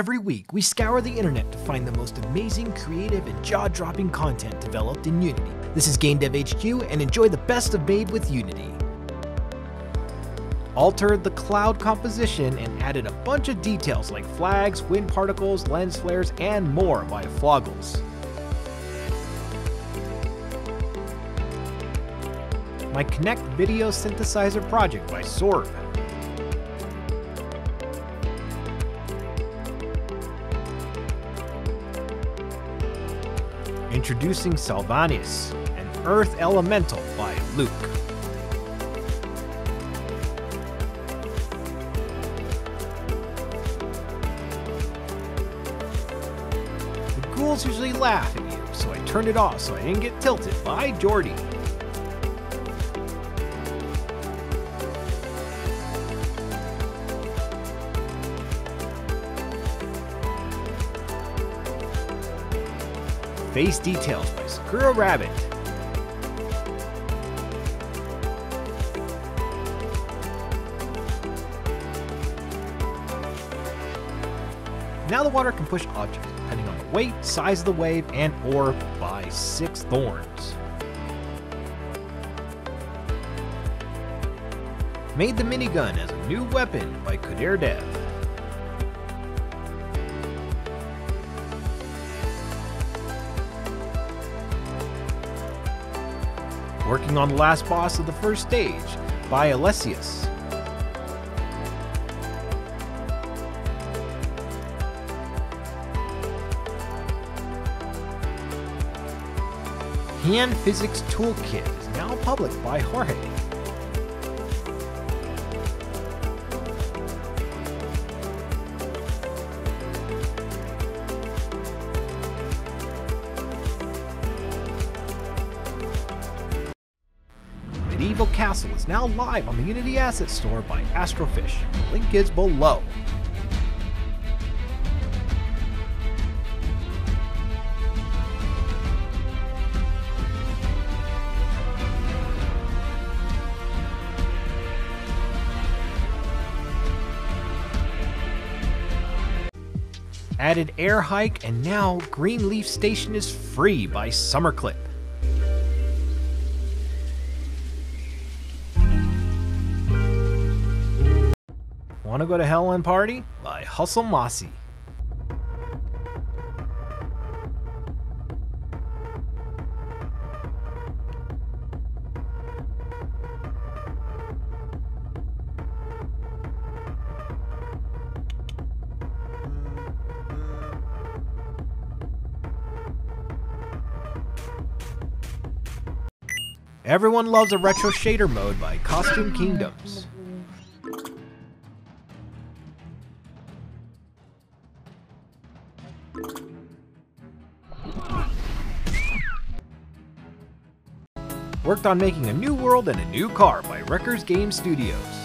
Every week, we scour the internet to find the most amazing, creative, and jaw-dropping content developed in Unity. This is Game Dev HQ, and enjoy the best of Made with Unity. Altered the cloud composition and added a bunch of details like flags, wind particles, lens flares, and more by Floggles. My Connect Video Synthesizer project by Sorb. Introducing Sylvanus, an Earth Elemental by Luke. The ghouls usually laugh at you, so I turned it off so I didn't get tilted by Jordy. Face details by Sakura Rabbit. Now the water can push objects depending on the weight, size of the wave, and or by six thorns. Made the minigun as a new weapon by Kudir Dev. Working on the last boss of the first stage by Alessius. Hand Physics Toolkit is now public by Jorge. Castle is now live on the Unity Asset Store by Astrofish. The link is below. Added air hike, and now Greenleaf Station is free by Summerclip. Wanna go to Hell and Party? By Hustle Mossy. Everyone loves a retro shader mode by Costume Kingdoms. Worked on making a new world and a new car by Wreckers Game Studios.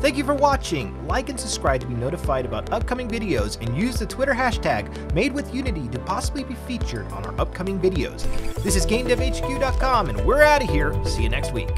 Thank you for watching! Like and subscribe to be notified about upcoming videos and use the Twitter hashtag MadeWithUnity to possibly be featured on our upcoming videos. This is GameDevHQ.com and we're out of here. See you next week.